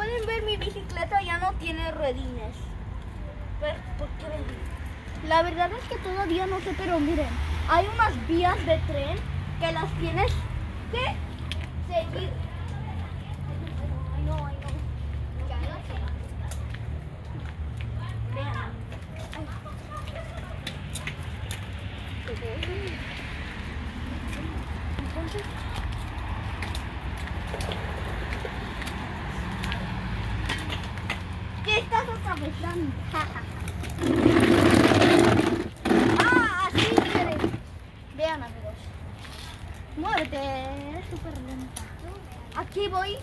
pueden ver, mi bicicleta ya no tiene ruedines. ¿por qué? La verdad es que todavía no sé, pero miren, hay unas vías de tren que las tienes que seguir. No, no. Vean. Entonces, ¿qué ah, así. Vean, amigos. Eres súper lenta. Aquí voy.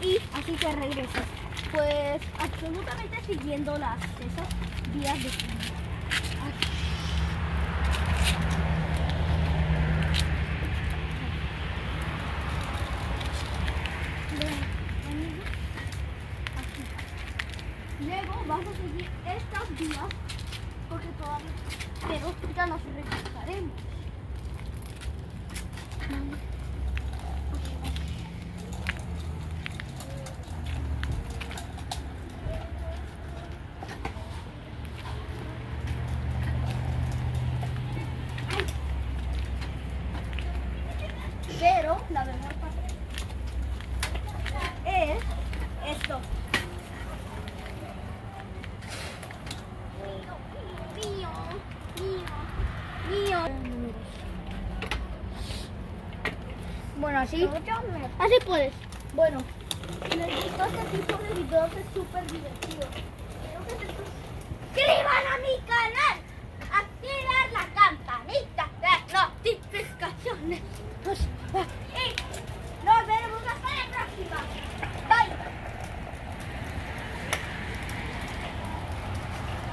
Y así te regresas. Pues absolutamente siguiendo las esas vías de. Luego vas a seguir estas vías porque todavía, pero ya nos regresaremos. Bueno, así. Así puedes. Bueno, gustó este tipo de videos es súper